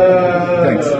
Thanks.